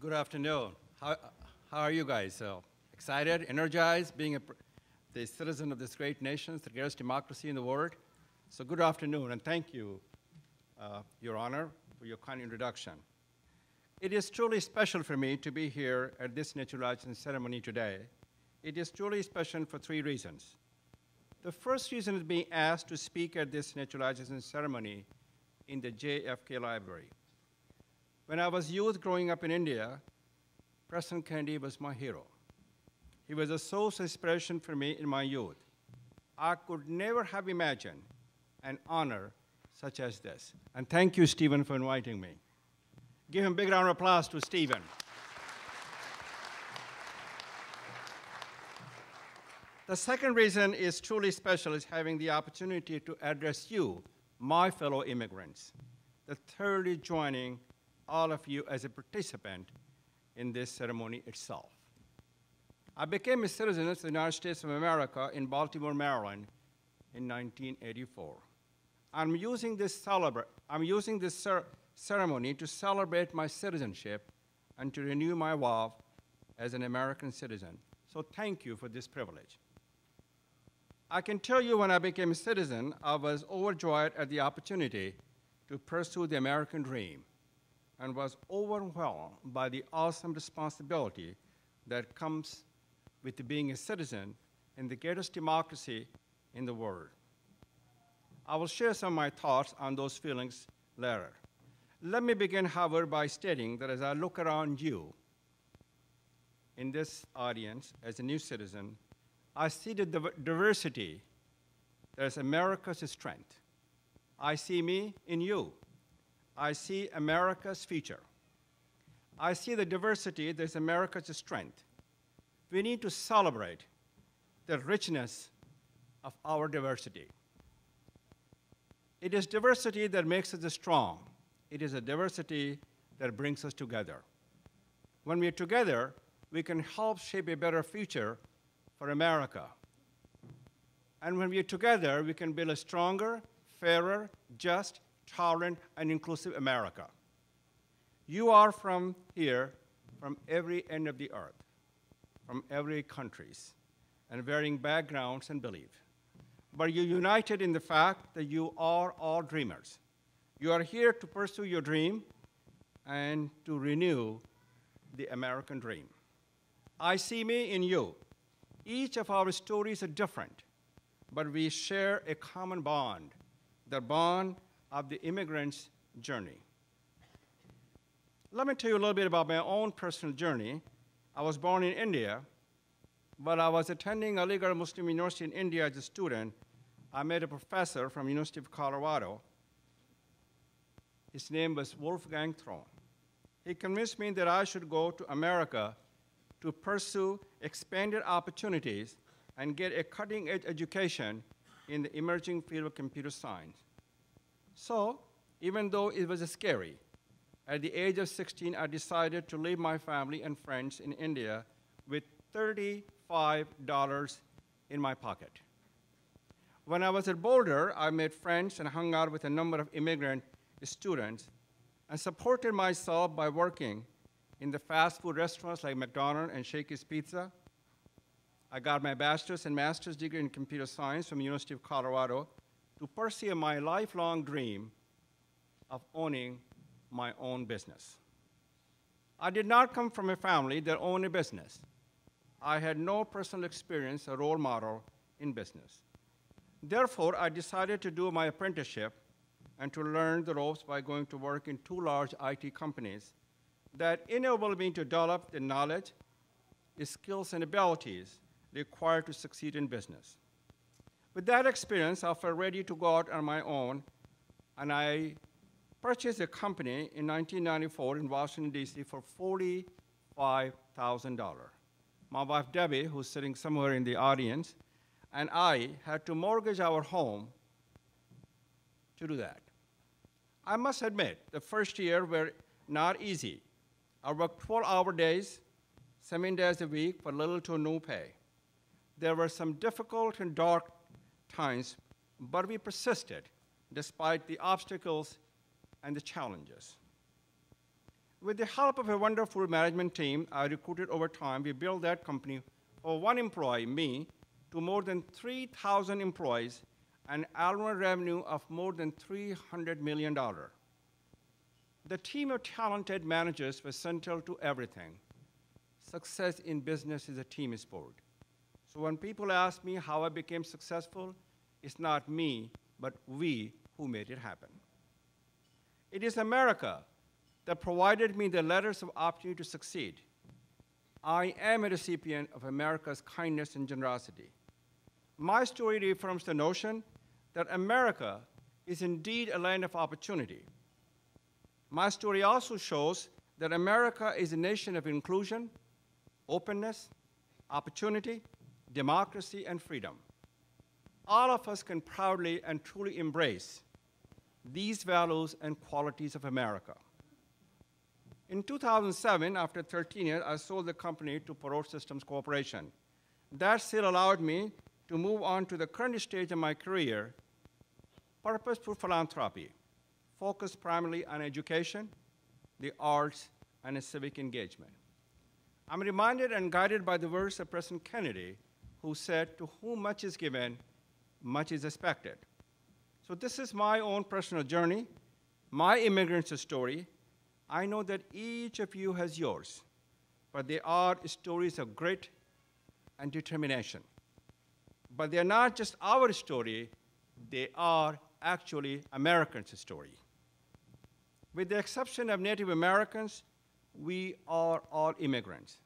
Good afternoon. How, how are you guys? Uh, excited, energized, being a, the citizen of this great nation, the greatest democracy in the world? So, good afternoon, and thank you, uh, Your Honor, for your kind introduction. It is truly special for me to be here at this naturalization ceremony today. It is truly special for three reasons. The first reason is being asked to speak at this naturalization ceremony in the JFK Library. When I was youth growing up in India, President Kennedy was my hero. He was a source of inspiration for me in my youth. I could never have imagined an honor such as this. And thank you, Stephen, for inviting me. Give him a big round of applause to Stephen. The second reason is truly special is having the opportunity to address you, my fellow immigrants. The is joining all of you as a participant in this ceremony itself. I became a citizen of the United States of America in Baltimore, Maryland in 1984. I'm using this, celebra- I'm using this cer- ceremony to celebrate my citizenship and to renew my vow as an American citizen. So thank you for this privilege. I can tell you when I became a citizen, I was overjoyed at the opportunity to pursue the American dream and was overwhelmed by the awesome responsibility that comes with being a citizen in the greatest democracy in the world. I will share some of my thoughts on those feelings later. Let me begin, however, by stating that as I look around you in this audience as a new citizen, I see the diversity that is America's strength. I see me in you. I see America's future. I see the diversity that is America's strength. We need to celebrate the richness of our diversity. It is diversity that makes us strong. It is a diversity that brings us together. When we're together, we can help shape a better future for America. And when we're together, we can build a stronger, fairer, just, tolerant, and inclusive America. You are from here, from every end of the earth, from every countries, and varying backgrounds and beliefs. But you're united in the fact that you are all dreamers. You are here to pursue your dream and to renew the American dream. I see me in you. Each of our stories are different, but we share a common bond, the bond of the immigrant's journey. Let me tell you a little bit about my own personal journey. I was born in India, but I was attending Aligarh Muslim University in India as a student. I met a professor from University of Colorado. His name was Wolfgang Thron. He convinced me that I should go to America to pursue expanded opportunities and get a cutting edge education in the emerging field of computer science. So, even though it was scary, at the age of 16, I decided to leave my family and friends in India with $35 in my pocket. When I was at Boulder, I made friends and hung out with a number of immigrant students and supported myself by working in the fast food restaurants like McDonald's and Shakey's Pizza. I got my bachelor's and master's degree in computer science from the University of Colorado to pursue my lifelong dream of owning my own business. I did not come from a family that owned a business. I had no personal experience or role model in business. Therefore, I decided to do my apprenticeship and to learn the ropes by going to work in two large IT companies that enabled me to develop the knowledge, the skills, and abilities required to succeed in business. With that experience, I felt ready to go out on my own, and I purchased a company in 1994 in Washington, D.C. for $45,000. My wife, Debbie, who's sitting somewhere in the audience, and I had to mortgage our home to do that. I must admit, the first year were not easy. I worked 12 hour days, seven days a week for little to no pay. There were some difficult and dark times, but we persisted despite the obstacles and the challenges. with the help of a wonderful management team I recruited over time, we built that company for one employee, me, to more than 3,000 employees and annual revenue of more than $300 million. The team of talented managers was central to everything. Success in business is a team sport. So when people ask me how I became successful, it's not me, but we who made it happen. It is America that provided me the letters of opportunity to succeed. I am a recipient of America's kindness and generosity. My story reaffirms the notion that America is indeed a land of opportunity. My story also shows that America is a nation of inclusion, openness, opportunity, democracy, and freedom. All of us can proudly and truly embrace these values and qualities of America. In 2007, after 13 years, I sold the company to Perot Systems Corporation. That sale allowed me to move on to the current stage of my career, purposeful philanthropy, focused primarily on education, the arts, and civic engagement. I'm reminded and guided by the words of President Kennedy, who said, To whom much is given, much is expected. So, this is my own personal journey, my immigrant story. I know that each of you has yours, but they are stories of grit and determination. But they're not just our story, they are actually Americans' story. With the exception of Native Americans, we are all immigrants.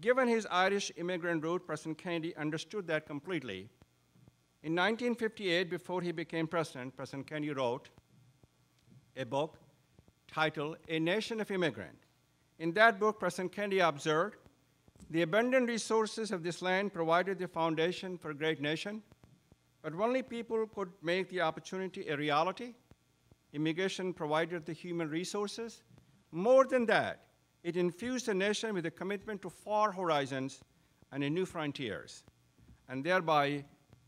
Given his Irish immigrant root, President Kennedy understood that completely. In 1958, before he became president, President Kennedy wrote a book titled A Nation of Immigrants. In that book, President Kennedy observed the abundant resources of this land provided the foundation for a great nation, but only people could make the opportunity a reality. Immigration provided the human resources. More than that, it infused the nation with a commitment to far horizons and new frontiers, and thereby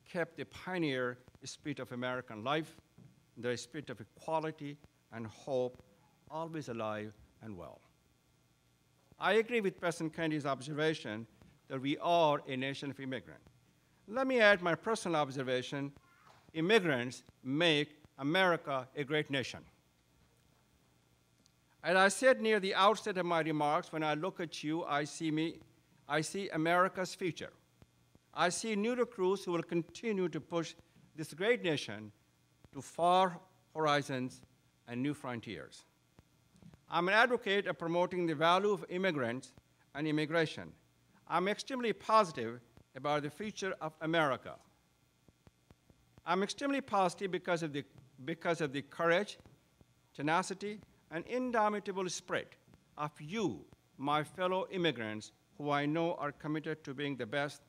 kept the pioneer spirit of American life, the spirit of equality and hope, always alive and well. I agree with President Kennedy's observation that we are a nation of immigrants. Let me add my personal observation immigrants make America a great nation. As I said near the outset of my remarks, when I look at you, I see me, I see America's future. I see new recruits who will continue to push this great nation to far horizons and new frontiers. I'm an advocate of promoting the value of immigrants and immigration. I'm extremely positive about the future of America. I'm extremely positive because of the, because of the courage, tenacity, and indomitable spirit of you, my fellow immigrants, who I know are committed to being the best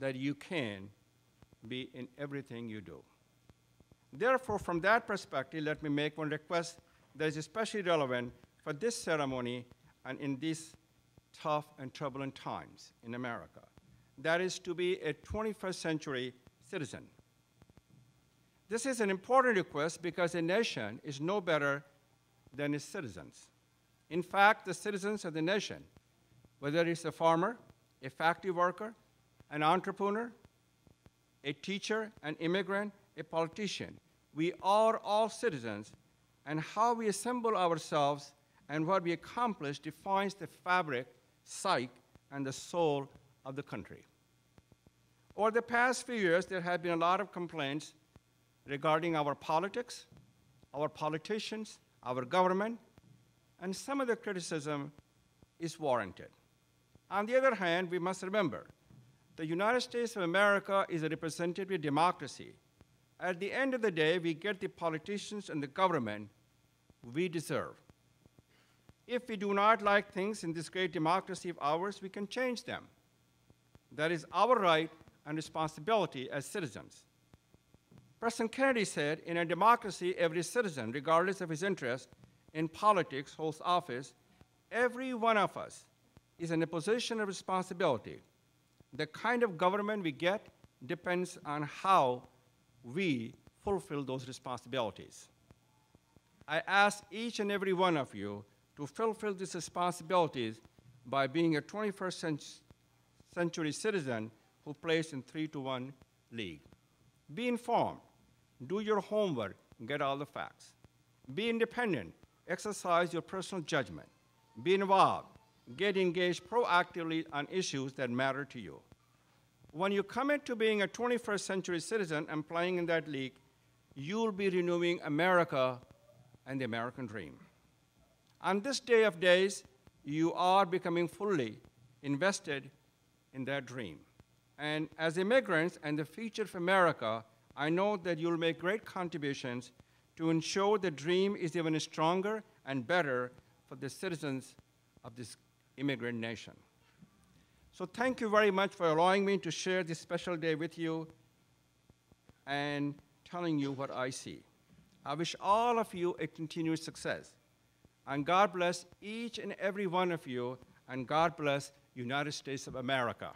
that you can be in everything you do. Therefore, from that perspective, let me make one request that is especially relevant for this ceremony and in these tough and turbulent times in America. That is to be a 21st century citizen. This is an important request because a nation is no better than its citizens. In fact, the citizens of the nation, whether it's a farmer, a factory worker, an entrepreneur, a teacher, an immigrant, a politician, we are all citizens, and how we assemble ourselves and what we accomplish defines the fabric, psyche, and the soul of the country. Over the past few years, there have been a lot of complaints regarding our politics, our politicians, our government, and some of the criticism is warranted. On the other hand, we must remember the United States of America is a representative democracy. At the end of the day, we get the politicians and the government we deserve. If we do not like things in this great democracy of ours, we can change them. That is our right and responsibility as citizens. President Kennedy said, in a democracy, every citizen, regardless of his interest in politics, holds office. Every one of us is in a position of responsibility. The kind of government we get depends on how we fulfill those responsibilities. I ask each and every one of you to fulfill these responsibilities by being a 21st century citizen who plays in 3 to 1 league. Be informed, do your homework, get all the facts. Be independent, exercise your personal judgment. Be involved, get engaged proactively on issues that matter to you. When you commit to being a 21st century citizen and playing in that league, you'll be renewing America and the American dream. On this day of days, you are becoming fully invested in that dream. And as immigrants and the future of America, I know that you'll make great contributions to ensure the dream is even stronger and better for the citizens of this immigrant nation. So thank you very much for allowing me to share this special day with you and telling you what I see. I wish all of you a continued success. And God bless each and every one of you, and God bless United States of America.